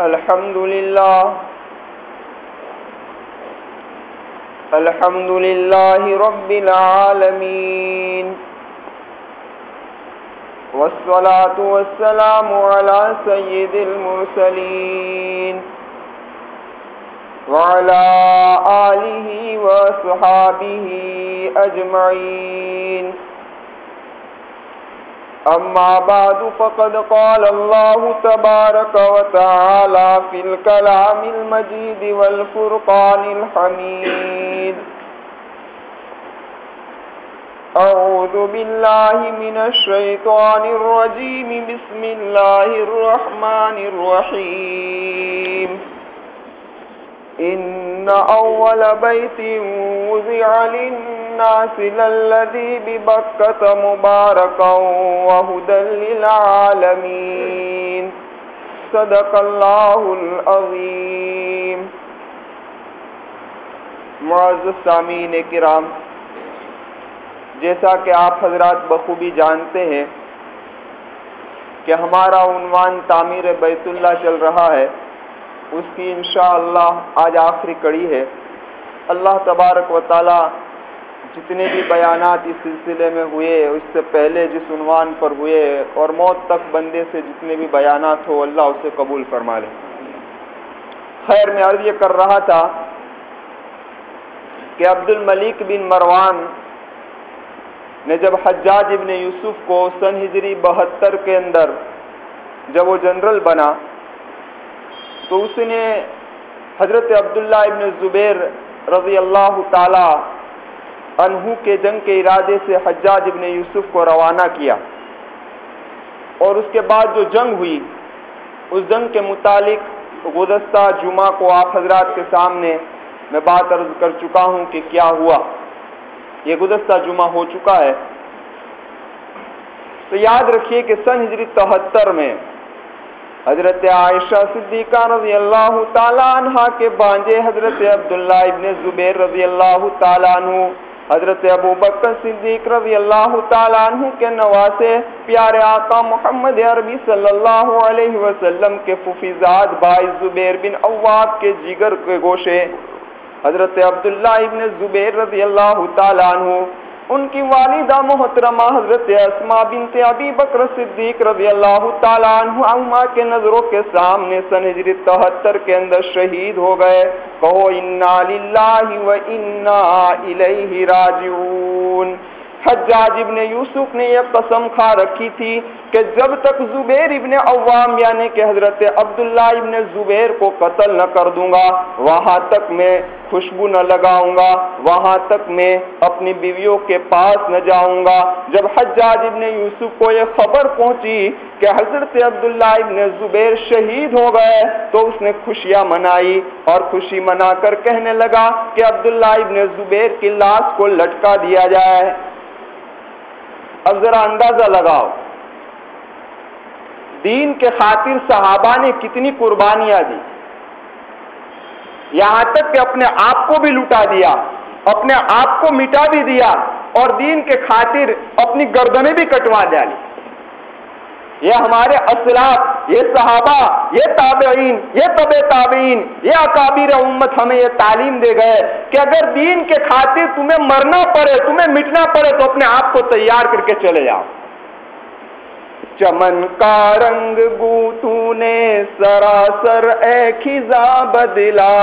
الحمد لله الحمد لله رب العالمين، والصلاة والسلام على سيد المرسلين، وعلى آله وصحابه أجمعين. أما بعد فقد قال الله تبارك وتعالى في الكلام المجيد والفرقان الحميد. أعوذ بالله من الشيطان الرجيم. بسم الله الرحمن الرحيم. إن أول بيت وزع للناس للذي ببكة مباركا وهدى للعالمين. صدق الله العظيم. معزز سامعین کرام، جیسا کہ آپ حضرات بخوبی جانتے ہیں کہ ہمارا عنوان تعمیر بیت اللہ چل رہا ہے، اس کی انشاءاللہ آج آخری کڑی ہے۔ اللہ تبارک و تعالی جتنے بھی بیانات اس سلسلے میں ہوئے، اس سے پہلے جس عنوان پر ہوئے اور موت تک بندے سے جتنے بھی بیانات ہو، اللہ اسے قبول فرما لے۔ خیر، میں عرض یہ کر رہا تھا کہ عبد الملک بن مروان نے جب حجاج ابن یوسف کو سن ہجری بہتر کے اندر جب وہ جنرل بنا، تو اس نے حضرت عبداللہ ابن زبیر رضی اللہ تعالی انہو کے جنگ کے ارادے سے حجاج ابن یوسف کو روانہ کیا۔ اور اس کے بعد جو جنگ ہوئی، اس جنگ کے متعلق گزشتہ جمعہ کو آپ حضرات کے سامنے میں بات عرض کر چکا ہوں کہ کیا ہوا۔ یہ گزشتہ جمعہ ہو چکا ہے۔ تو یاد رکھیے کہ سن ہجری تہتر میں حضرت عائشہ صدیقہ رضی اللہ تعالیٰ عنہ کے بانجے حضرت عبداللہ ابن زبیر رضی اللہ تعالیٰ عنہ حضرت ابو بکر صدیق رضی اللہ تعالیٰ عنہ کے نواسے پیارے آقا محمد عربی صلی اللہ علیہ وسلم کے ففیزاد بھائی زبیر بن اواب کے جگر کے گوشے، حضرت عبداللہ ابن زبیر رضی اللہ تعالیٰ عنہ ان کی والدہ محترمہ حضرت اسما بنت ابی بکر صدیق رضی اللہ تعالیٰ عنہ کے نظروں کے سامنے سن ہجری تہتر کے اندر شہید ہو گئے۔ کہو، انا للہ و انا الیہ راجعون۔ حجاج ابن یوسف نے یہ قسم کھا رکھی تھی کہ جب تک زبیر ابن عوام یعنی کہ حضرت عبداللہ ابن زبیر کو قتل نہ کر دوں گا، وہاں تک میں خوشبو نہ لگاؤں گا، وہاں تک میں اپنی بیویوں کے پاس نہ جاؤں گا۔ جب حجاج ابن یوسف کو یہ خبر پہنچی کہ حضرت عبداللہ ابن زبیر شہید ہو گئے، تو اس نے خوشیاں منائی اور خوشی منا کر کہنے لگا کہ عبداللہ ابن زبیر کی لاش کو لٹکا دیا جائے۔ اب ذرا اندازہ لگاؤ۔ دین کے خاطر صحابہ نے کتنی قربانیاں دی۔ یہاں تک کہ اپنے آپ کو بھی لٹا دیا، اپنے آپ کو مٹا بھی دیا اور دین کے خاطر اپنی گردنیں بھی کٹوا ڈالی۔ یہ ہمارے اسلاف، یہ صحابہ، یہ تابعین، یہ طب تابعین، یہ اکابر امت ہمیں یہ تعلیم دے گئے کہ اگر دین کے خاطر تمہیں مرنا پڑے، تمہیں مٹنا پڑے تو اپنے آپ کو تیار کر کے چلے جاؤ۔ چمن کا رنگ بوتو نے سراسر اے خزا بدلا،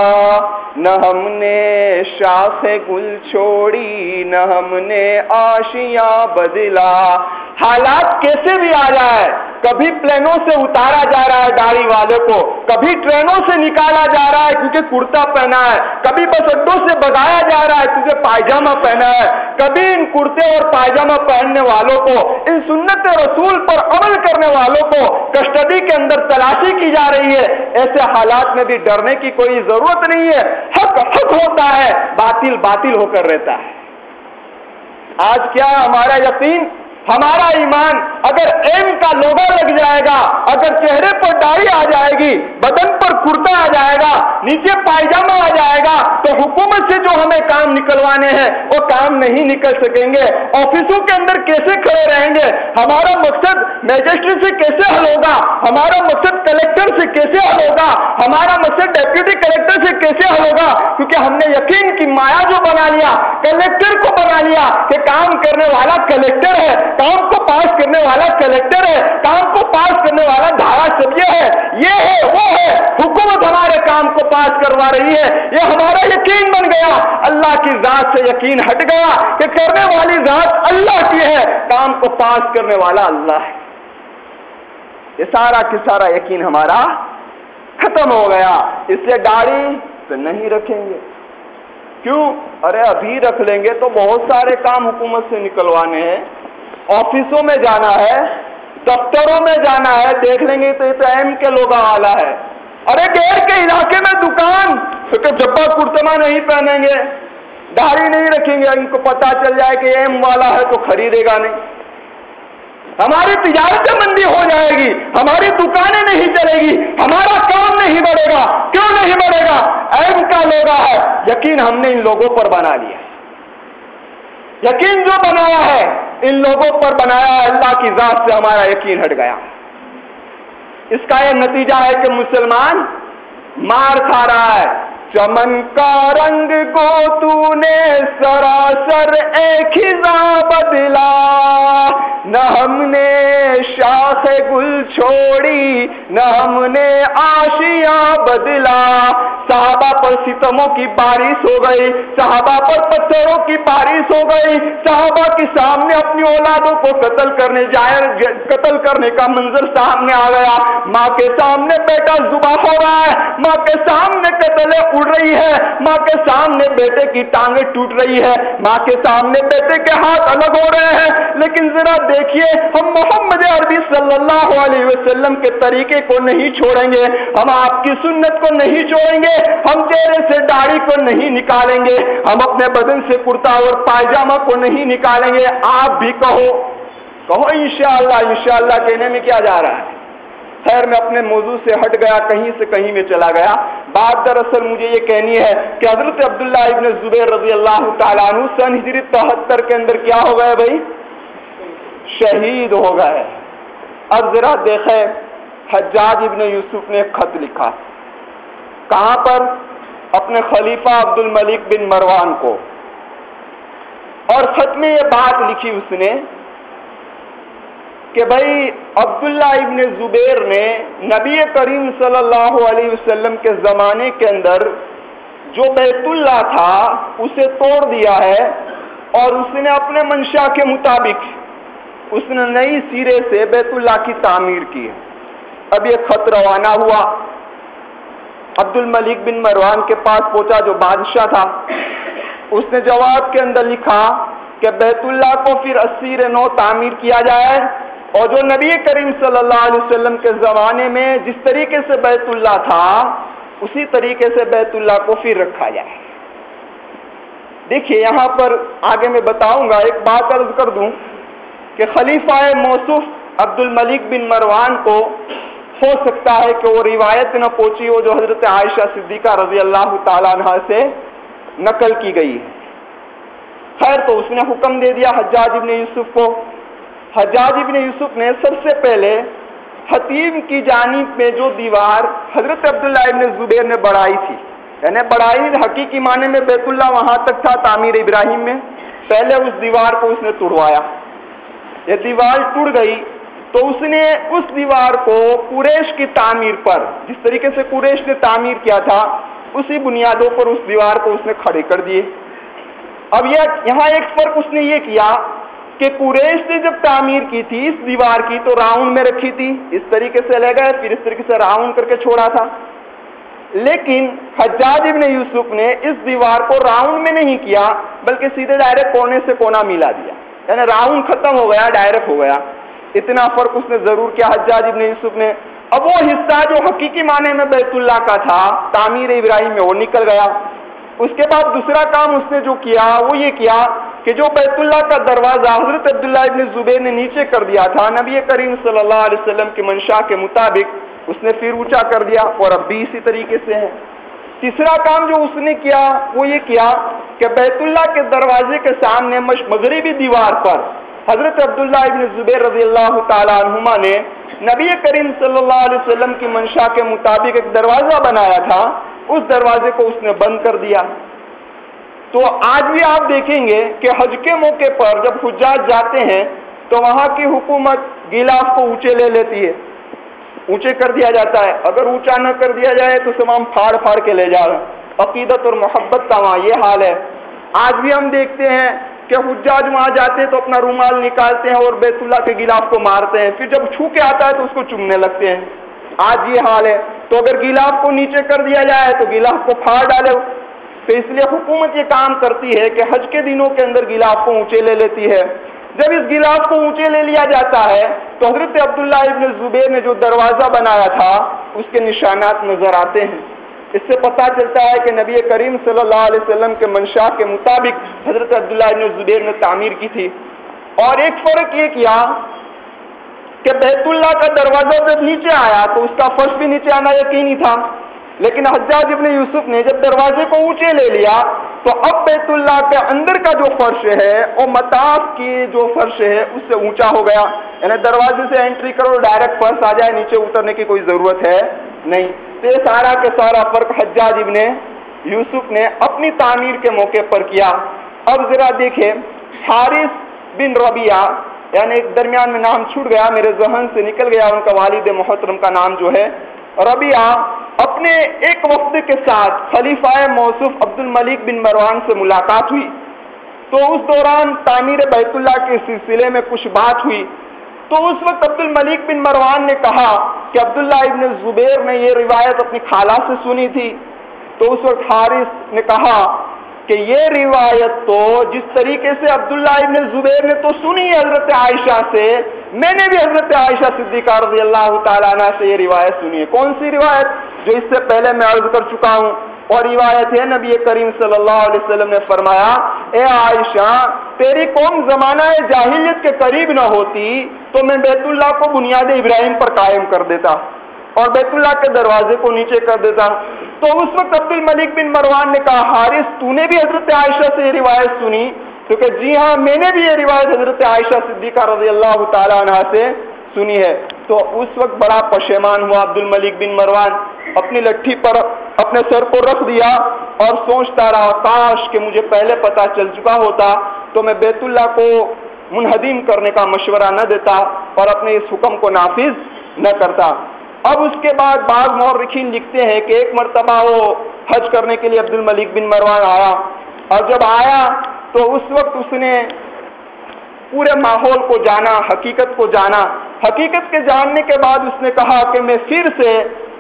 نہ ہم نے شاخ گل چھوڑی، نہ ہم نے آشیاں بدلا۔ حالات کیسے بھی آ جائے کبھی پلینوں سے اتارا جا رہا ہے داڑھی والے کو، کبھی ٹرینوں سے نکالا جا رہا ہے کیونکہ کرتا پہنا ہے، کبھی بس اڈوں سے بگایا جا رہا ہے کیونکہ پائجامہ پہنا ہے۔ کبھی ان کرتے اور پائجامہ پہننے والوں کو، ان سنت رسول پر عمل کرنے والوں کو کسٹڈی کے اندر تلاشی کی جا رہی ہے۔ ایسے حالات میں بھی ڈرنے کی کوئی ضرورت نہیں ہے۔ حق حق ہوتا ہے، باطل باطل ہو کر رہتا ہے۔ آج کیا ہمارا یقین ہمارا ایمان اگر ایم کا لوگا لگ جائے گا، اگر چہرے پر ڈائی آ جائے گی، بدن پر کرتا آ جائے گا، نیچے پائجامہ آ جائے گا، تو حکومت سے جو ہمیں کام نکلوانے ہیں، وہ کام نہیں نکل سکیں گے۔ آفسوں کے اندر کیسے کھڑے رہیں گے؟ ہمارا مقصد میجسٹریٹ سے کیسے حل ہوگا؟ ہمارا مقصد کلیکٹر سے کیسے حل ہوگا؟ ہمارا مقصد ڈیپیوٹی کلیکٹر سے کیسے حل ہوگا؟ کیونکہ ہم نے یقین کی مایا جو بنا لیا کلیکٹر کو بنا لیا کہ کام کرنے والا کلیکٹر ہے۔ کام کو پاس کرنے والا کلیکٹر ہے، کام کو پاس کرنے والا دھارا سب یہ ہے۔ یہ ہے، وہ ہے۔ حکومت ہمارے کام کو پاس کروا رہی ہے۔ یہ ہمارا یقین بن گیا۔ اللہ کی ذات سے یقین ہٹ گیا کہ کرنے والی ذات اللہ کی ہے۔ کام کو پاس کرنے والا اللہ ہے۔ یہ سارا کی سارا یقین ہمارا ختم ہو گیا۔ اس سے گاڑی تو نہیں رکھیں گے۔ کیوں؟ ارے ابھی رکھ لیں گے تو بہت سارے کام حکومت سے نکلوانے ہیں۔ آفسوں میں جانا ہے، دفتروں میں جانا ہے، دیکھ لیں گے تو یہ ایم کے لوگ والا ہے۔ ارے گیر کے علاقے میں دکان۔ جبا کرتما نہیں پہنیں گے۔ داڑھی نہیں رکھیں گے۔ ان کو پتا چل جائے کہ ایم والا ہے تو خریدے گا نہیں۔ ہماری تجارتیں مندی ہو جائے گی۔ ہماری دکانیں نہیں چلے گی۔ ہمارا کام نہیں بڑھے گا۔ کیوں نہیں بڑھے گا؟ ایم کا لوگا ہے۔ یقین ہم نے ان لوگوں پر بنا لیا یقین جو بنایا ہے۔ ان لوگوں پر بنایا اللہ کی ذات سے ہمارا یقین ہٹ گیا۔ اس کا یہ نتیجہ ہے کہ مسلمان مار کھا رہا ہے۔ چمن کا رنگ کو تو نے سراسر ایک بدلا۔ نہ ہم نے شاخ گل چھوڑی، نہ ہم نے آشیاں بدلا۔ صحابہ پر ستموں کی بارش ہو گئی، صحابہ پر پتھروں کی بارش ہو گئی۔ صحابہ کے سامنے اپنی اولادوں کو قتل کرنے جائے، قتل کرنے کا منظر سامنے آ گیا۔ ماں کے سامنے بیٹا زبا ہو رہا ہے، ماں کے سامنے قتلیں اڑ رہی ہے۔ ماں کے سامنے بیٹے کی ٹانگیں ٹوٹ رہی ہے۔ ماں کے سامنے بیٹے کے ہاتھ الگ ہو رہے ہیں۔ لیکن ذرا دیکھیے، ہم محمد عربی صلی اللہ علیہ وسلم کے طریقے کو نہیں چھوڑیں گے۔ ہم آپ کی سنت کو نہیں چھوڑیں گے۔ ہم چہرے سے داڑھی کو نہیں نکالیں گے۔ ہم اپنے بدن سے کرتا اور پائجامہ کو نہیں نکالیں گے۔ آپ بھی کہو۔ کہو انشاءاللہ انشاءاللہ کہنے میں کیا جا رہا ہے؟ خیر میں اپنے موضوع سے ہٹ گیا، کہیں سے کہیں میں چلا گیا۔ بات دراصل مجھے یہ کہنی ہے کہ حضرت عبداللہ ابن زبیر رضی اللہ تعالیٰ عنہ سن ہجری تہتر کے اندر کیا ہو گئے بھائی؟ شہید ہو گئے۔ اب ذرا دیکھے حجاج ابن یوسف نے خط لکھا۔ کہاں پر؟ اپنے خلیفہ عبد الملک بن مروان کو۔ اور خط میں یہ بات لکھی اس نے کہ بھائی عبداللہ ابن زبیر نے نبی کریم صلی اللہ علیہ وسلم کے زمانے کے اندر جو بیت اللہ تھا، اسے توڑ دیا ہے اور اس نے اپنے منشا کے مطابق اس نے نئی سیرے سے بیت اللہ کی تعمیر کی ہے۔ اب یہ خط روانہ ہوا۔ عبد الملک بن مروان کے پاس پہنچا جو بادشاہ تھا۔ اس نے جواب کے اندر لکھا کہ بیت اللہ کو پھر اسیر نو تعمیر کیا جائے۔ اور جو نبی کریم صلی اللہ علیہ وسلم کے زمانے میں جس طریقے سے بیت اللہ تھا، اسی طریقے سے بیت اللہ کو پھر رکھا جائے۔ دیکھیے، یہاں پر آگے میں بتاؤں گا، ایک بات عرض کر دوں کہ خلیفہ موصف عبد الملک بن مروان کو ہو سکتا ہے کہ وہ روایت نہ پہنچی ہو، جو حضرت عائشہ صدیقہ رضی اللہ تعالیٰ عنہ سے نقل کی گئی ہے۔ خیر تو اس نے حکم دے دیا حجاج ابن یوسف کو۔ حجاج ابن یوسف نے سب سے پہلے حتیم کی جانب میں جو دیوار حضرت عبداللہ ابن زبیر نے بڑھائی تھی یعنی بڑھائی حقیقی معنی میں بیت اللہ وہاں تک تھا تعمیر ابراہیم میں، پہلے اس دیوار کو اس نے توڑوایا۔ یہ دیوار ٹوٹ گئی تو اس نے اس دیوار کو قریش کی تعمیر پر، جس طریقے سے قریش نے تعمیر کیا تھا، اسی بنیادوں پر اس دیوار کو اس نے کھڑے کر دیے۔ اب یہ یہاں ایک فرق اس نے یہ کیا کہ قریش نے جب تعمیر کی تھی، اس دیوار کی تو راؤنڈ میں رکھی تھی، اس طریقے سے لے گئے، پھر اس طریقے سے راؤنڈ کر کے چھوڑا تھا۔ لیکن حجاج ابن یوسف نے اس دیوار کو راؤنڈ میں نہیں کیا، بلکہ سیدھے ڈائریکٹ کونے سے کونا ملا دیا۔ یعنی راؤنڈ ختم ہو گیا، ڈائریکٹ ہو گیا۔ اتنا فرق اس نے ضرور کیا، حجاج ابن یوسف نے۔ اب وہ حصہ جو حقیقی معنی میں بیت اللہ کا تھا، تعمیر ابراہیم میں وہ نکل گیا۔ اس کے بعد دوسرا کام اس نے جو کیا، وہ یہ کیا کہ جو بیت اللہ کا دروازہ حضرت عبداللہ ابن زبیر نے نیچے کر دیا تھا، نبی کریم صلی اللہ علیہ وسلم کی منشا کے مطابق اس نے پھر اونچا کر دیا اور اب بھی اسی طریقے سے ہے تیسرا کام جو اس نے کیا، وہ یہ کیا کہ بیت اللہ کے دروازے کے سامنے مغربی دیوار پر حضرت عبداللہ ابن زبیر رضی اللہ تعالیٰ عنہما نے نبی کریم صلی اللہ علیہ وسلم کی منشا کے مطابق ایک دروازہ بنایا تھا۔ اس دروازے کو اس نے بند کر دیا۔ تو آج بھی آپ دیکھیں گے کہ حج کے موقع پر جب حجاج جاتے ہیں تو وہاں کی حکومت گلاف کو اونچے لے لیتی ہے۔ اونچے کر دیا جاتا ہے۔ اگر اونچا نہ کر دیا جائے تو تمام پھاڑ پھاڑ کے لے جا رہے عقیدت اور محبت کا وہاں یہ حال ہے۔ آج بھی ہم دیکھتے ہیں کہ حجاج وہاں جاتے ہیں تو اپنا رومال نکالتے ہیں اور بیت اللہ کے گلاف کو مارتے ہیں۔ پھر جب چھو کے آتا ہے تو اس کو چومنے لگتے ہیں۔ آج یہ حال ہے۔ تو اگر گلاف کو نیچے کر دیا جائے تو گلاف کو پھاڑ ڈالے تو اس لیے حکومت یہ کام کرتی ہے کہ حج کے دنوں کے اندر گلاف کو اونچے لے لیتی ہے۔ جب اس گلاف کو اونچے لے لیا جاتا ہے، تو حضرت عبداللہ ابن زبیر نے جو دروازہ بنایا تھا، اس کے نشانات نظر آتے ہیں۔ اس سے پتہ چلتا ہے کہ نبی کریم صلی اللہ علیہ وسلم کے منشا کے مطابق حضرت عبداللہ ابن زبیر نے تعمیر کی تھی۔ اور ایک فرق یہ کیا کہ بیت اللہ کا دروازہ جب نیچے آیا، تو اس کا فرش بھی نیچے آنا یقینی تھا۔ لیکن حجاج ابن یوسف نے جب دروازے کو اونچے لے لیا تو اب بیت اللہ کے اندر کا جو فرش ہے اور متاف کی جو فرش ہے، اس سے اونچا ہو گیا۔ یعنی دروازے سے انٹری کرو ڈائریکٹ فرش آ جائے، نیچے اترنے کی کوئی ضرورت ہے نہیں۔ تو یہ سارا کے سارا فرق حجاج ابن یوسف نے اپنی تعمیر کے موقع پر کیا۔ اب ذرا دیکھیں، حارث بن ربیہ یعنی ایک درمیان میں نام چھوٹ گیا، میرے ذہن سے نکل گیا، ان کا والد محترم کا نام جو ہے ربیہ اپنے ایک وقت کے ساتھ خلیفہ موصف عبد الملک بن مروان سے ملاقات ہوئی۔ تو اس دوران تعمیر بیت اللہ کے سلسلے میں کچھ بات ہوئی۔ تو اس وقت عبد الملک بن مروان نے کہا کہ عبداللہ ابن زبیر نے یہ روایت اپنی خالہ سے سنی تھی۔ تو اس وقت حارث نے کہا کہ یہ روایت تو جس طریقے سے عبداللہ ابن زبیر نے تو سنی حضرت عائشہ سے، میں نے بھی حضرت عائشہ صدیقہ رضی اللہ تعالیٰ عنہ سے یہ روایت سنی ہے۔ کون سی روایت؟ جو اس سے پہلے میں عرض کر چکا ہوں۔ اور روایت ہے، نبی کریم صلی اللہ علیہ وسلم نے فرمایا، اے عائشہ، تیری قوم زمانہ جاہلیت کے قریب نہ ہوتی تو میں بیت اللہ کو بنیاد ابراہیم پر قائم کر دیتا اور بیت اللہ کے دروازے کو نیچے کر دیتا۔ تو اس وقت عبد الملک بن مروان نے کہا، حارث، تو نے بھی حضرت عائشہ سے یہ روایت سنی؟ کیونکہ جی ہاں میں نے بھی یہ روایت حضرت عائشہ صدیقہ رضی اللہ تعالیٰ عنہ سے سنی ہے۔ تو اس وقت بڑا پشیمان ہوا عبد الملک بن مروان۔ اپنی لٹھی پر اپنے سر کو رکھ دیا اور سوچتا رہا، کاش کہ مجھے پہلے پتا چل چکا ہوتا تو میں بیت اللہ کو منہدیم کرنے کا مشورہ نہ دیتا اور اپنے اس حکم کو نافذ نہ کرتا۔ اب اس کے بعد بعض مورخین لکھتے ہیں کہ ایک مرتبہ وہ حج کرنے کے لیے عبد الملک بن مروان آیا اور جب آیا تو اس وقت اس نے پورے ماحول کو جانا، حقیقت کو جانا۔ حقیقت کے جاننے کے بعد اس نے کہا کہ میں پھر سے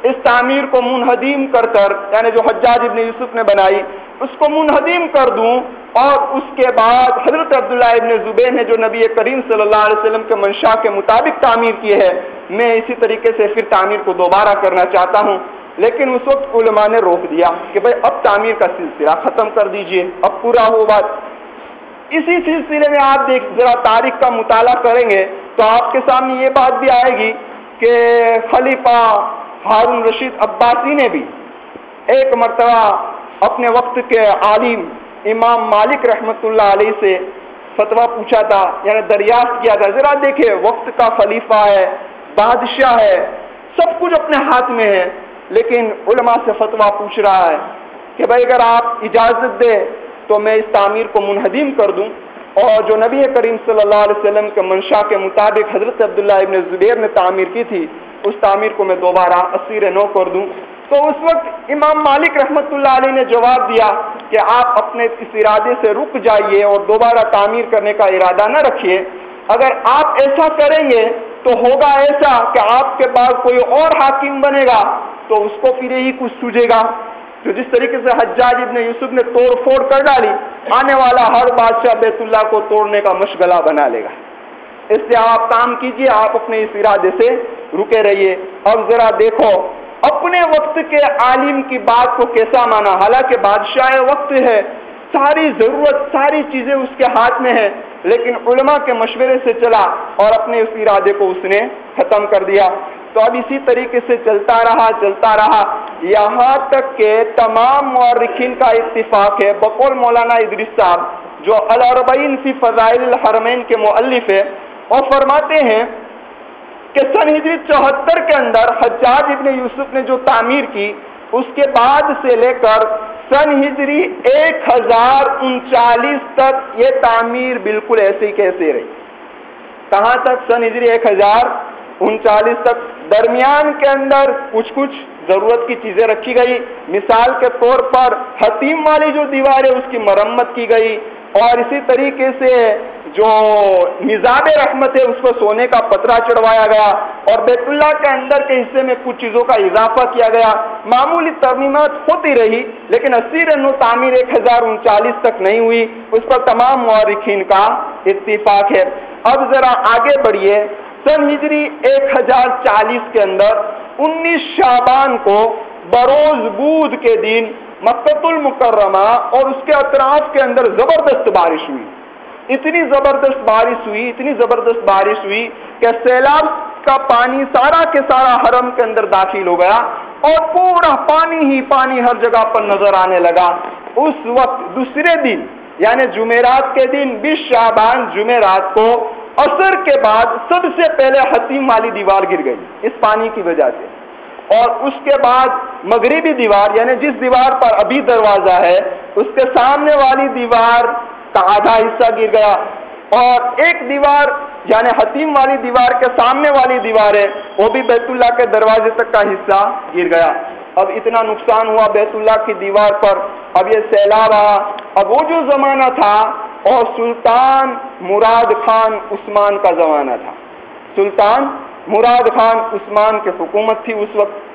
اس تعمیر کو منہدیم کر کر یعنی جو حجاج ابن یوسف نے بنائی، اس کو منہدیم کر دوں اور اس کے بعد حضرت عبداللہ ابن زبیر نے جو نبی کریم صلی اللہ علیہ وسلم کے منشا کے مطابق تعمیر کی ہے، میں اسی طریقے سے پھر تعمیر کو دوبارہ کرنا چاہتا ہوں۔ لیکن اس وقت علماء نے روک دیا کہ بھائی اب تعمیر کا سلسلہ ختم کر دیجیے، اب پورا ہو بات۔ اسی سلسلے میں آپ دیکھ، ذرا تاریخ کا مطالعہ کریں گے تو آپ کے سامنے یہ بات بھی آئے گی کہ خلیفہ ہارون رشید عباسی نے بھی ایک مرتبہ اپنے وقت کے عالم امام مالک رحمۃ اللہ علیہ سے فتویٰ پوچھا تھا یعنی دریافت کیا تھا، ذرا دیکھے وقت کا خلیفہ ہے، بادشاہ ہے، سب کچھ اپنے ہاتھ میں ہے، لیکن علماء سے فتویٰ پوچھ رہا ہے کہ بھائی اگر آپ اجازت دے تو میں اس تعمیر کو منہدم کر دوں۔ اور جو نبی کریم صلی اللہ علیہ وسلم کے منشا کے مطابق حضرت عبداللہ ابن زبیر نے تعمیر کی تھی اس تعمیر کو میں دوبارہ اسیر نو کر دوں۔ تو اس وقت امام مالک رحمت اللہ علیہ نے جواب دیا کہ آپ اپنے اس ارادے سے رک جائیے اور دوبارہ تعمیر کرنے کا ارادہ نہ رکھیے۔ اگر آپ ایسا کریں گے تو ہوگا ایسا کہ آپ کے بعد کوئی اور حاکم بنے گا تو اس کو پھر یہی کچھ سوجے گا۔ تو جس طریقے سے حجاج ابن یوسف نے توڑ پھوڑ کر ڈالی، آنے والا ہر بادشاہ بیت اللہ کو توڑنے کا مشغلہ بنا لے گا۔ اس سے آپ کام کیجیے، آپ اپنے اس ارادے سے رکے رہیے۔ اب ذرا دیکھو، اپنے وقت کے عالم کی بات کو کیسا مانا؟ حالانکہ بادشاہ وقت ہے، ساری ضرورت، ساری چیزیں اس کے ہاتھ میں ہیں، لیکن علماء کے مشورے سے چلا اور اپنے اس ارادے کو اس نے ختم کر دیا۔ تو اب اسی طریقے سے چلتا رہا چلتا رہا۔ یہاں تک کہ تمام مورخین کا اتفاق ہے۔ بقول مولانا ادریس صاحب، جو الربعین فی فضائل الحرمین کے مؤلف ہے اور فرماتے ہیں کہ سن ہجری چوہتر کے اندر حجاج ابن یوسف نے جو تعمیر کی، اس کے بعد سے لے کر سن ہجری ایک ہزار انچالیس تک یہ تعمیر بالکل ایسے ہی کیسے رہی۔ کہاں تک سن ہجری ایک ہزار انچالیس تک؟ درمیان کے اندر کچھ کچھ ضرورت کی چیزیں رکھی گئی۔ مثال کے طور پر حتیم والی جو دیوار ہے اس کی مرمت کی گئی۔ اور اسی طریقے سے جو نظام رحمت ہے، اس کو سونے کا پترا چڑھوایا گیا اور بیت اللہ کے اندر کے حصے میں کچھ چیزوں کا اضافہ کیا گیا۔ معمولی ترمیمات ہوتی رہی، لیکن اسی رنو تعمیر ایک ہزار انچالیس تک نہیں ہوئی۔ اس پر تمام مورخین کا اتفاق ہے۔ اب ذرا آگے بڑھیے سن ہجری ایک ہزار چالیس کے اندر انیس شابان کو بروز بود کے دن مکت المکرمہ اور اس کے اطراف کے اندر زبردست بارش ہوئی۔ اتنی زبردست بارش ہوئی، اتنی زبردست بارش ہوئی کہ سیلاب کا پانی سارا کے سارا حرم کے اندر داخل ہو گیا اور پورا پانی ہی پانی ہر جگہ پر نظر آنے لگا۔ اس وقت دوسرے دن یعنی جمعرات کے دن، بیس شابان جمعرات کو اثر کے بعد سب سے پہلے حتیم والی دیوار گر گئی، اس پانی کی وجہ سے۔ اور اس کے بعد مغربی دیوار یعنی جس دیوار پر ابھی دروازہ ہے، اس کے سامنے والی دیوار کا آدھا حصہ گر گیا۔ اور ایک دیوار یعنی حتیم والی دیوار کے سامنے والی دیوار ہے، وہ بھی بیت اللہ کے دروازے تک کا حصہ گر گیا۔ اب اتنا نقصان ہوا بیت اللہ کی دیوار پر۔ اب یہ سیلاب آیا۔ اب وہ جو زمانہ تھا، اور سلطان مراد خان عثمان کا زمانہ تھا۔ سلطان مراد خان عثمان کی حکومت تھی اس وقت۔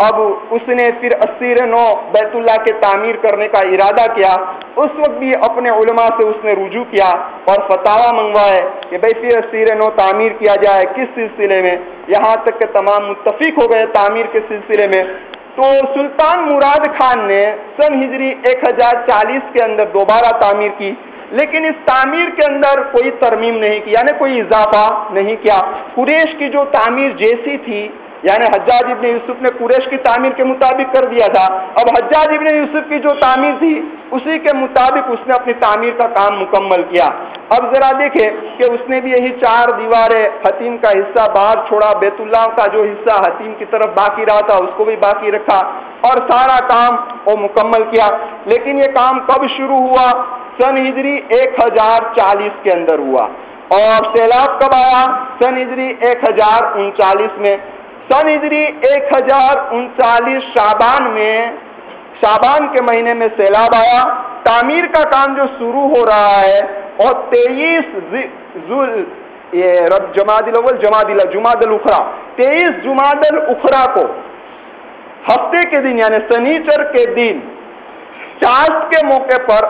اب اس نے پھر اسیر نو بیت اللہ کے تعمیر کرنے کا ارادہ کیا، اس وقت بھی اپنے علماء سے اس نے رجوع کیا اور فتوا منگوائے کہ بھائی پھر اسیر نو تعمیر کیا جائے کس سلسلے میں؟ یہاں تک کہ تمام متفق ہو گئے تعمیر کے سلسلے میں۔ تو سلطان مراد خان نے سن ہجری ایک ہزار چالیس کے اندر دوبارہ تعمیر کی، لیکن اس تعمیر کے اندر کوئی ترمیم نہیں کی یعنی کوئی اضافہ نہیں کیا۔ قریش کی جو تعمیر جیسی تھی یعنی حجاج ابن یوسف نے قریش کی تعمیر کے مطابق کر دیا تھا۔ اب حجاج ابن یوسف کی جو تعمیر تھی، اسی کے مطابق اس نے اپنی تعمیر کا کام مکمل کیا۔ اب ذرا دیکھیں کہ اس نے بھی یہی چار دیواریں، حتیم کا حصہ باہر چھوڑا، بیت اللہ کا جو حصہ حتیم کی طرف باقی رہا تھا، اس کو بھی باقی رکھا اور سارا کام وہ مکمل کیا۔ لیکن یہ کام کب شروع ہوا؟ سن ہجری ایک ہزار چالیس کے اندر ہوا۔ اور سیلاب کب آیا؟ سن ہجری ایک ہزار انچالیس میں۔ سن ہجری ایک ہزار انچالیس شابان میں شابان کے مہینے میں سیلاب آیا۔ تعمیر کا کام جو شروع ہو رہا ہے، اور تیئیس جماعت الاول جماعت جماعت الاخرا تیئیس جماعت الاخرا کو ہفتے کے دن یعنی سنیچر کے دن چاست کے موقع پر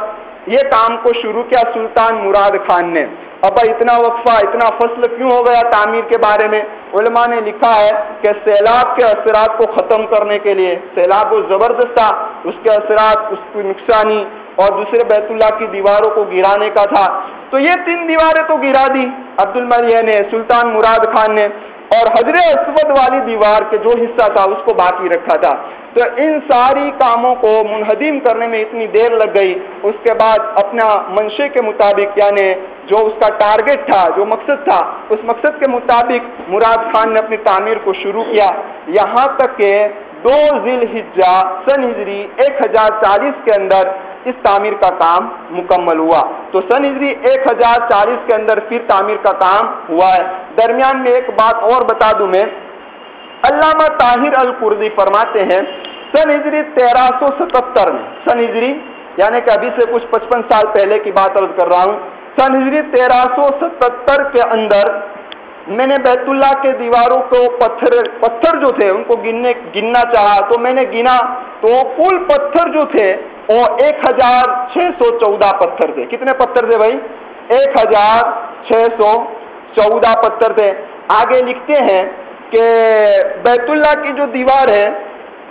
یہ کام کو شروع کیا سلطان مراد خان نے۔ ابا اتنا وقفہ، اتنا فصل کیوں ہو گیا تعمیر کے بارے میں؟ علماء نے لکھا ہے کہ سیلاب کے اثرات کو ختم کرنے کے لیے، سیلاب کو زبردست تھا، اس کے اثرات، اس کی نقصانی اور دوسرے بیت اللہ کی دیواروں کو گرانے کا تھا۔ تو یہ تین دیواریں تو گرا دی۔ عبد الملیہ نے، سلطان مراد خان نے۔ اور حضر اسود والی دیوار کے جو حصہ تھا، اس کو باقی رکھا تھا۔ تو ان ساری کاموں کو منہدم کرنے میں اتنی دیر لگ گئی۔ اس کے بعد اپنا منشے کے مطابق یعنی جو اس کا ٹارگٹ تھا، جو مقصد تھا، اس مقصد کے مطابق مراد خان نے اپنی تعمیر کو شروع کیا۔ یہاں تک کہ دو ذیل حجا سن ہجری ایک ہزار چالیس کے اندر اس تعمیر کا کام مکمل ہوا۔ تو سن ہجری ایک ہزار چالیس کے اندر پھر تعمیر کا کام ہوا ہے۔ درمیان میں ایک بات اور بتا دوں میں۔ علامہ طاہر القردی فرماتے ہیں، سن ہجری تیرہ سو ستہتر میں، سن ہجری یعنی کہ ابھی سے کچھ پچپن سال پہلے کی بات عرض کر رہا ہوں۔ سن ہجری تیرہ سو ستہتر کے اندر میں نے بیت اللہ کے دیواروں کو پتھر پتھر جو تھے، ان کو گننے گننا چاہا، تو میں نے گنا، تو کل پتھر جو تھے، وہ ایک ہزار چھ سو چودہ پتھر تھے۔ کتنے پتھر تھے بھائی؟ ایک ہزار چھ سو چودہ پتھر تھے۔ آگے لکھتے ہیں کہ بیت اللہ کی جو دیوار ہے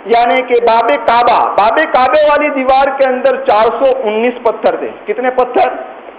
یعنی کہ باب کعبہ، باب کعبے والی دیوار کے اندر چار سو انیس پتھر تھے۔ کتنے پتھر؟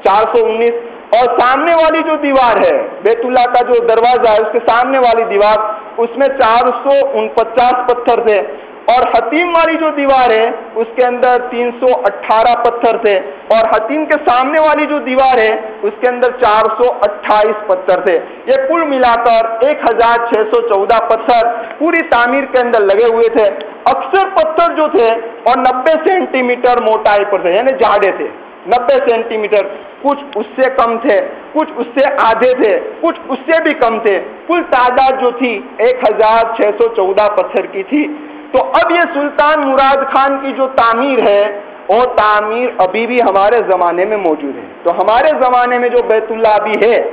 چار سو انیس۔ اور سامنے والی جو دیوار ہے، بیت اللہ کا جو دروازہ ہے، اس کے سامنے والی دیوار، اس میں چار سو انچاس پتھر تھے۔ اور حتیم والی جو دیوار ہے، اس کے اندر تین سو اٹھارہ پتھر تھے۔ اور حتیم کے سامنے والی جو دیوار ہے، اس کے اندر چار سو اٹھائیس پتھر تھے۔ یہ کل ملا کر ایک ہزار چھ سو چودہ پتھر پوری تعمیر کے اندر لگے ہوئے تھے۔ اکثر پتھر جو تھے، اور نبے سینٹی میٹر موٹائی پر تھے یعنی جاڑے تھے۔ نبے سینٹی میٹر کچھ اس سے کم تھے، کچھ اس سے آدھے تھے، کچھ اس سے بھی کم تھے۔ کل تعداد جو تھی، ایک ہزار چھ سو چودہ پتھر کی تھی۔ تو اب یہ سلطان مراد خان کی جو تعمیر ہے، وہ تعمیر ابھی بھی ہمارے زمانے میں موجود ہے۔ تو ہمارے زمانے میں جو بیت اللہ ابھی ہے،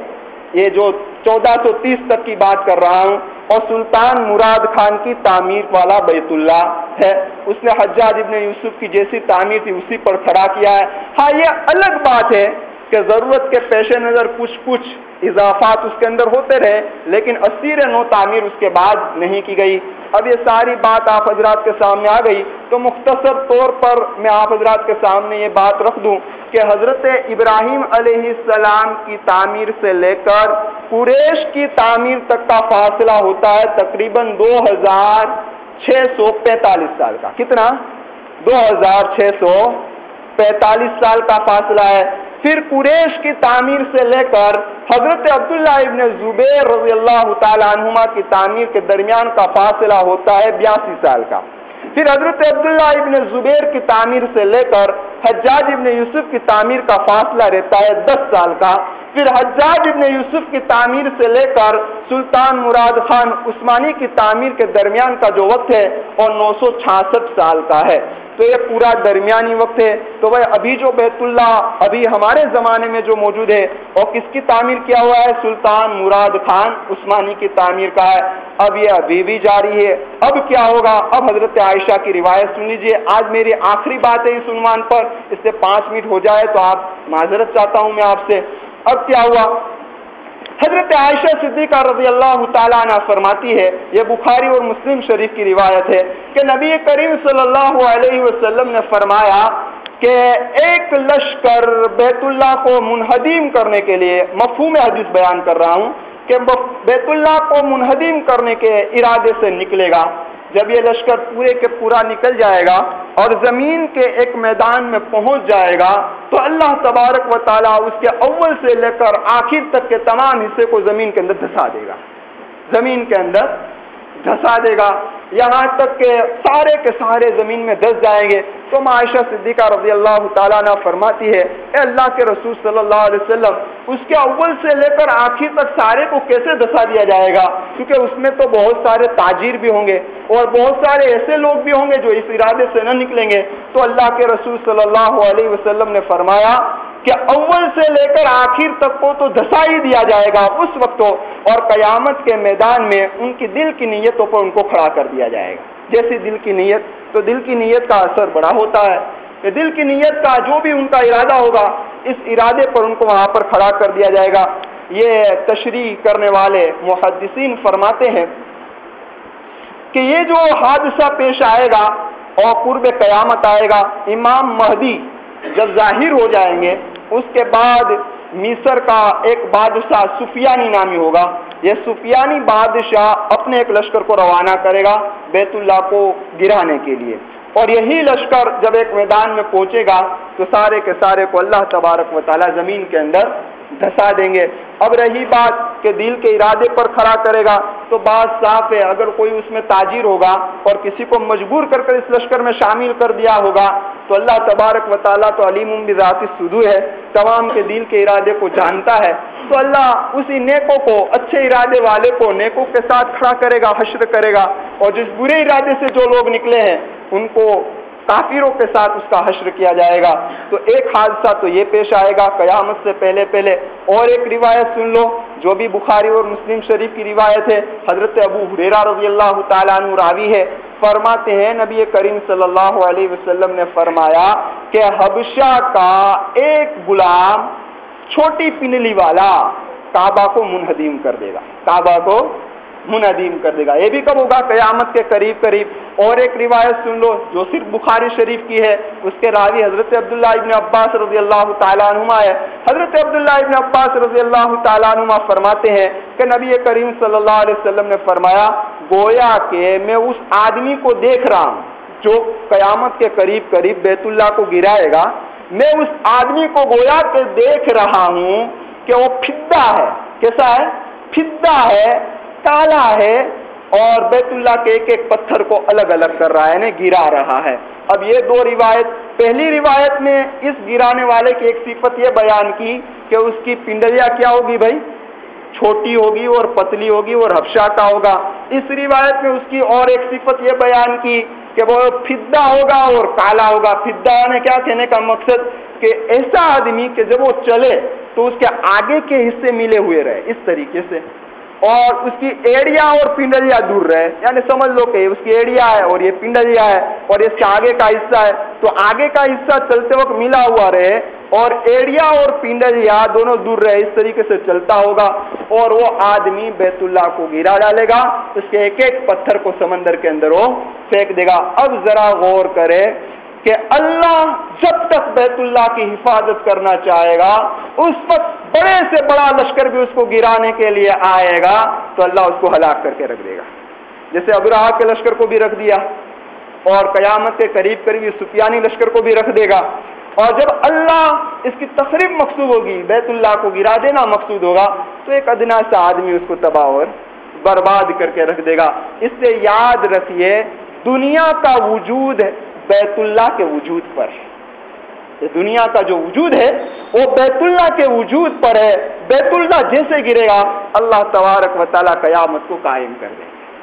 یہ جو چودہ سو تیس تک کی بات کر رہا ہوں اور سلطان مراد خان کی تعمیر والا بیت اللہ ہے۔ اس نے حجاج ابن یوسف کی جیسی تعمیر تھی، اسی پر کھڑا کیا ہے۔ ہاں یہ الگ بات ہے کہ ضرورت کے پیش نظر کچھ کچھ اضافات اس کے اندر ہوتے رہے، لیکن اسیر نو تعمیر اس کے بعد نہیں کی گئی۔ اب یہ ساری بات آپ حضرات کے سامنے آ گئی، تو مختصر طور پر میں آپ حضرات کے سامنے یہ بات رکھ دوں کہ حضرت ابراہیم علیہ السلام کی تعمیر سے لے کر قریش کی تعمیر تک کا فاصلہ ہوتا ہے تقریباً دو ہزار چھ سو پینتالیس سال کا۔ کتنا؟ دو ہزار چھ سو پینتالیس سال کا فاصلہ ہے۔ پھر قریش کی تعمیر سے لے کر حضرت عبداللہ ابن زبیر رضی اللہ تعالیٰ عنہما کی تعمیر کے درمیان کا فاصلہ ہوتا ہے بیاسی سال کا۔ پھر حضرت عبداللہ ابن زبیر کی تعمیر سے لے کر حجاج ابن یوسف کی تعمیر کا فاصلہ رہتا ہے دس سال کا۔ پھر حجاج ابن یوسف کی تعمیر سے لے کر سلطان مراد خان عثمانی کی تعمیر کے درمیان کا جو وقت ہے وہ نو سو چھاسٹھ سال کا ہے۔ تو یہ پورا درمیانی وقت ہے۔ تو وہ ابھی جو بیت اللہ، ابھی ہمارے زمانے میں جو موجود ہے، اور کس کی تعمیر کیا ہوا ہے؟ سلطان مراد خان عثمانی کی تعمیر کا ہے۔ اب یہ ابھی بھی جاری ہے۔ اب کیا ہوگا؟ اب حضرت عائشہ کی روایت سن لیجیے آج میری آخری بات ہے اس عنوان پر۔ اس سے پانچ منٹ ہو جائے تو آپ معذرت چاہتا ہوں میں آپ سے۔ اب کیا ہوا؟ حضرت عائشہ صدیقہ رضی اللہ تعالیٰ عنہ فرماتی ہے، یہ بخاری اور مسلم شریف کی روایت ہے کہ نبی کریم صلی اللہ علیہ وسلم نے فرمایا کہ ایک لشکر بیت اللہ کو منہدیم کرنے کے لیے مفہوم حدیث بیان کر رہا ہوں کہ بیت اللہ کو منہدیم کرنے کے ارادے سے نکلے گا۔ جب یہ لشکر پورے کے پورا نکل جائے گا اور زمین کے ایک میدان میں پہنچ جائے گا، تو اللہ تبارک و تعالیٰ اس کے اول سے لے کر آخر تک کے تمام حصے کو زمین کے اندر دھسا دے گا۔ زمین کے اندر دھسا دے گا۔ یہاں تک کہ سارے کے سارے زمین میں دس جائیں گے۔ تو معاشہ صدیقہ رضی اللہ تعالیٰ نے فرماتی ہے، اے اللہ کے رسول صلی اللہ علیہ وسلم، اس کے اول سے لے کر آخر تک سارے کو کیسے دسا دیا جائے گا؟ کیونکہ اس میں تو بہت سارے تاجر بھی ہوں گے اور بہت سارے ایسے لوگ بھی ہوں گے جو اس ارادے سے نہ نکلیں گے۔ تو اللہ کے رسول صلی اللہ علیہ وسلم نے فرمایا کہ اول سے لے کر آخر تک کو تو دسا ہی دیا جائے گا اس وقت اور قیامت کے میدان میں ان کی دل کی نیتوں پر ان کو کھڑا کر دیا جائے گا۔ جیسی دل کی نیت، تو دل کی نیت کا اثر بڑا ہوتا ہے۔ کہ دل کی نیت کا جو بھی ان کا ارادہ ہوگا، اس ارادے پر ان کو وہاں پر کھڑا کر دیا جائے گا۔ یہ تشریح کرنے والے محدثین فرماتے ہیں کہ یہ جو حادثہ پیش آئے گا اور قرب قیامت آئے گا، امام مہدی جب ظاہر ہو جائیں گے اس کے بعد مصر کا ایک بادشاہ سفیانی نامی ہوگا۔ یہ سفیانی بادشاہ اپنے ایک لشکر کو روانہ کرے گا بیت اللہ کو گرانے کے لیے۔ اور یہی لشکر جب ایک میدان میں پہنچے گا تو سارے کے سارے کو اللہ تبارک و تعالیٰ زمین کے اندر دھسا دیں گے۔ اب رہی بات کہ دل کے ارادے پر کھڑا کرے گا تو بات صاف ہے اگر کوئی اس میں تاجر ہوگا اور کسی کو مجبور کر کر اس لشکر میں شامل کر دیا ہوگا، تو اللہ تبارک و تعالیٰ تو علیم ذاتی سدو ہے، تمام کے دل کے ارادے کو جانتا ہے۔ تو اللہ اسی نیکوں کو، اچھے ارادے والے کو، نیکوں کے ساتھ کھڑا کرے گا، حشر کرے گا۔ اور جس برے ارادے سے جو لوگ نکلے ہیں، ان کو کافروں کے ساتھ اس کا حشر کیا جائے گا۔ تو ایک حادثہ تو یہ پیش آئے گا، قیامت سے پہلے پہلے اور ایک روایت سن لو، جو بھی بخاری اور مسلم شریف کی روایت ہے۔ حضرت ابو حریرا رضی اللہ تعالیٰ عنہ راوی ہے، فرماتے ہیں، نبی کریم صلی اللہ علیہ وسلم نے فرمایا کہ حبشہ کا ایک غلام چھوٹی پنلی والا کعبہ کو منہدیم کر دے گا۔ کعبہ کو منادیم کر دے گا۔ یہ بھی کب ہوگا؟ قیامت کے قریب قریب۔ اور ایک روایت سن لو جو صرف بخاری شریف کی ہے۔ اس کے راوی حضرت عبداللہ ابن عباس رضی اللہ تعالیٰ عنہ ہے۔ حضرت عبداللہ ابن عباس رضی اللہ تعالیٰ عنہ فرماتے ہیں کہ نبی کریم صلی اللہ علیہ وسلم نے فرمایا، گویا کہ میں اس آدمی کو دیکھ رہا ہوں جو قیامت کے قریب قریب بیت اللہ کو گرائے گا۔ میں اس آدمی کو گویا کہ دیکھ رہا ہوں کہ وہ پھدا ہے۔ کیسا ہے؟ پھدا ہے کالا ہے اور بیت اللہ کے ایک ایک پتھر کو الگ الگ کر رہا ہے یعنی گرا رہا ہے۔ اب یہ دو روایت، پہلی روایت میں اس گرانے والے کی ایک صفت یہ بیان کی کہ اس کی پنڈلیا کیا ہوگی بھائی؟ چھوٹی ہوگی اور پتلی ہوگی اور ہفشا کا ہوگا۔ اس روایت میں اس کی اور ایک صفت یہ بیان کی کہ وہ فدا ہوگا اور کالا ہوگا۔ فدا نے یعنی کیا کہنے کا مقصد کہ ایسا آدمی کہ جب وہ چلے تو اس کے آگے کے حصے ملے ہوئے رہے۔ اس طریقے سے اور اس کی ایڑیا اور پنڈلیا دور رہے یعنی سمجھ لو کہ اس کی ایڑیا ہے اور یہ پنڈلیا ہے اور اس کے آگے کا حصہ ہے۔ تو آگے کا حصہ چلتے وقت ملا ہوا رہے اور ایڑیا اور پنڈلیا دونوں دور رہے، اس طریقے سے چلتا ہوگا اور وہ آدمی بیت اللہ کو گرا ڈالے گا۔ اس کے ایک ایک پتھر کو سمندر کے اندر وہ پھینک دے گا۔ اب ذرا غور کرے کہ اللہ جب تک بیت اللہ کی حفاظت کرنا چاہے گا، اس وقت بڑے سے بڑا لشکر بھی اس کو گرانے کے لیے آئے گا، تو اللہ اس کو ہلاک کر کے رکھ دے گا۔ جیسے ابراہ کے لشکر کو بھی رکھ دیا، اور قیامت کے قریب قریب سفیانی لشکر کو بھی رکھ دے گا۔ اور جب اللہ اس کی تقریب مقصود ہوگی، بیت اللہ کو گرا دینا مقصود ہوگا، تو ایک ادنا سا آدمی اس کو تباہ اور برباد کر کے رکھ دے گا۔ اس سے یاد رکھیے، دنیا کا وجود بیت اللہ کے وجود پر۔ ہے دنیا کا جو وجود ہے، وہ بیت اللہ کے وجود پر ہے۔ بیت اللہ جیسے گرے گا، اللہ تبارک و تعالیٰ قیامت کو قائم کر دے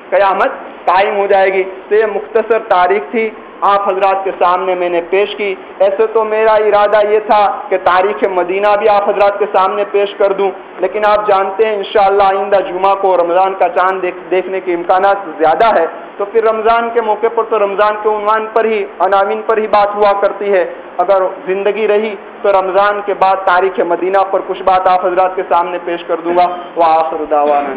قیامت قائم ہو جائے گی۔ تو یہ مختصر تاریخ تھی۔ آپ حضرات کے سامنے میں نے پیش کی۔ ایسے تو میرا ارادہ یہ تھا کہ تاریخ مدینہ بھی آپ حضرات کے سامنے پیش کر دوں، لیکن آپ جانتے ہیں انشاءاللہ آئندہ جمعہ کو رمضان کا چاند دیکھ دیکھنے کے امکانات زیادہ ہے تو پھر رمضان کے موقع پر تو رمضان کے عنوان پر ہی، عناوین پر ہی بات ہوا کرتی ہے۔ اگر زندگی رہی تو رمضان کے بعد تاریخ مدینہ پر کچھ بات آپ حضرات کے سامنے پیش کر دوں گا۔ وہ آخر دعوانا